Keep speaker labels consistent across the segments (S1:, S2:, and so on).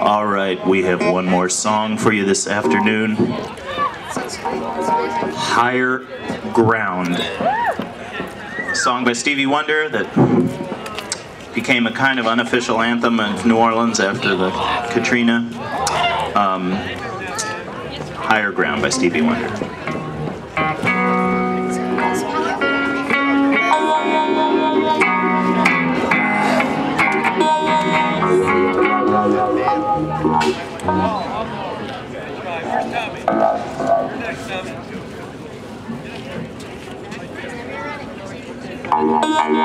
S1: All right, we have one more song for you this afternoon. Higher Ground. A song by Stevie Wonder that became a kind of unofficial anthem of New Orleans after the Katrina. Um, Higher Ground by Stevie Wonder.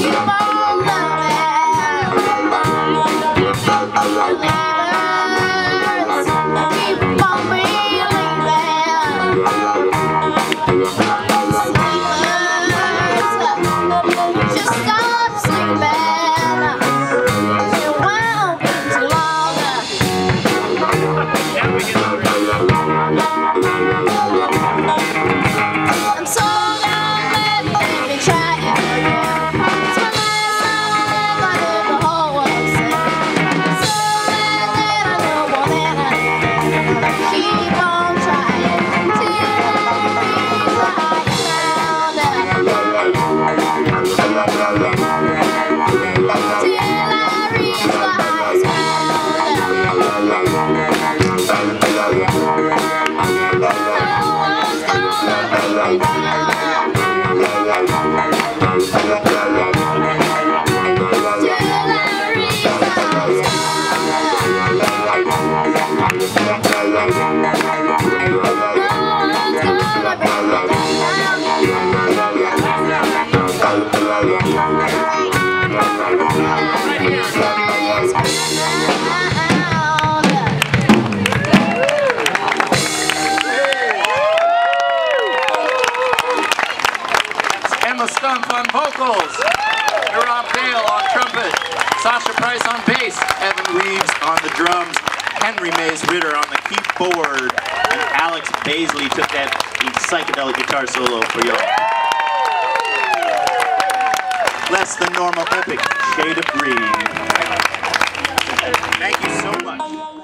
S2: You
S3: Emma Stump on vocals, Rob Dale on trumpet, Sasha Price on bass, Evan Reeves on the drums, Henry Mays Ritter on the keyboard,
S1: Alex Bazeley took that psychedelic guitar solo for y'all less than normal epic shade of green. Thank you so much.